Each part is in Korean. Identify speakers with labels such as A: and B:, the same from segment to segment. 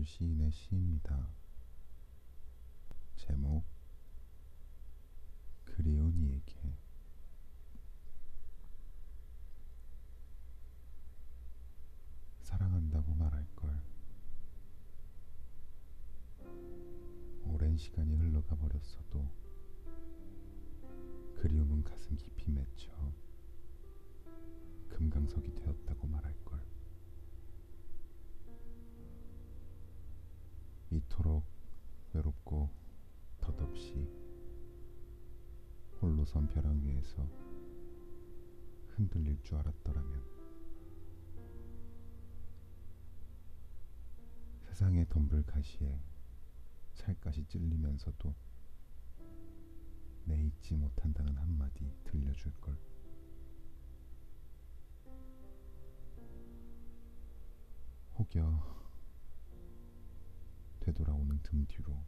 A: 김현철 시인의 시입니다. 제목 그리운 이에게 사랑한다고 말할 걸. 오랜 시간이 흘러가 버렸어도 그리움은 가슴 깊이 맺혀 금강석이 되었다고 말할 걸. 이토록 외롭고 덧없이 홀로 선 벼랑 위에서 흔들릴 줄 알았더라면 세상의 덤불 가시에 살갗이 찔리면서도 내 잊지 못한다는 한마디 들려줄 걸. 혹여 되돌아오는 등 뒤로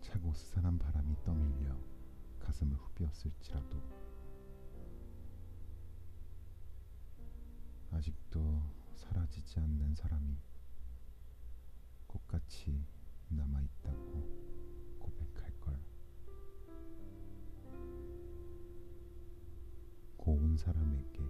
A: 차고 스산한 바람이 떠밀려 가슴을 후비었을지라도 아직도 사라지지 않는 사람이 꽃같이 남아있다고 고백할 걸. 고운 사람에게